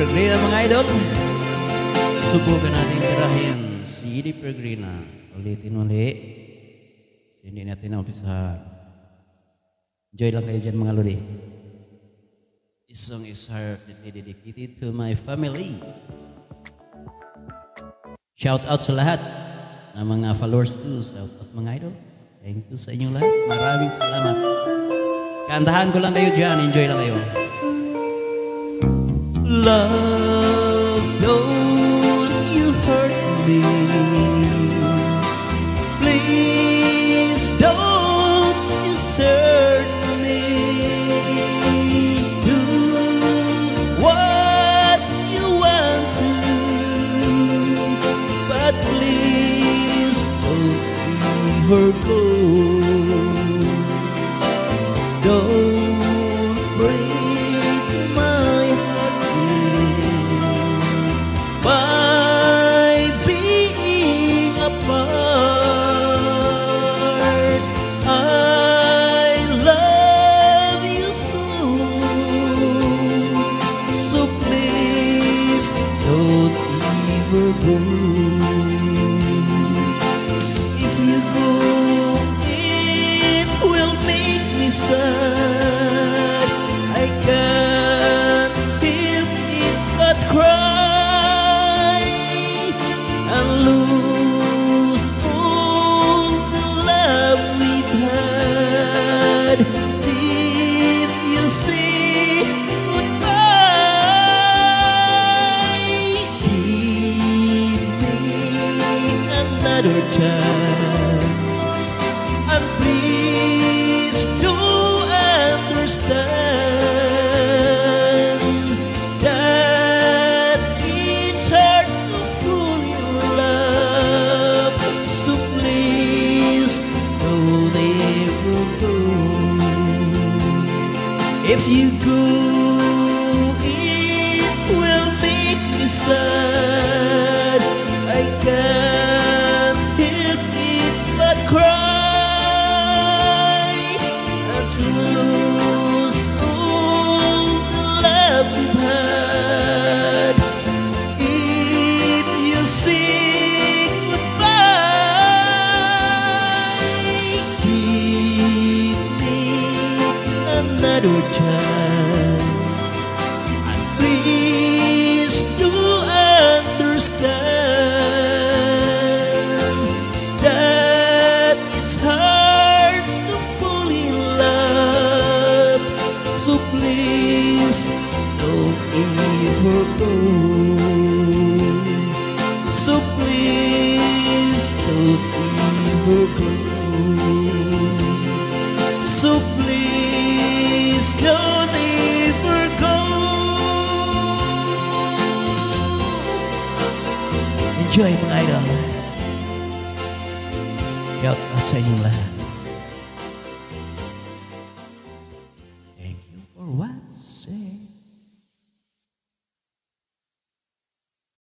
Peregrina mga idol. Subukan natin si Edie Peregrina. Ulitin uli. Hindi natin na-umpisa. Enjoy lang kayo dyan mga lodi. This song is heartedly dedicated to my family. Shout out sa lahat ng mga followers ko. Shout out mga idol. Thank you sa inyong lahat. Maraming salamat. Kantahan ko lang kayo dyan. Enjoy lang kayo. Love, don't you hurt me. Please don't me. Do what you want to, but please don't ever go. Don't If you go, it will make me sad. If you go, it will make me sad. Another chance. And please do understand that it's hard to fall in love. So please don't ever go. So please don't ever go. Enjoy mga idol. Out sa inyong lahat.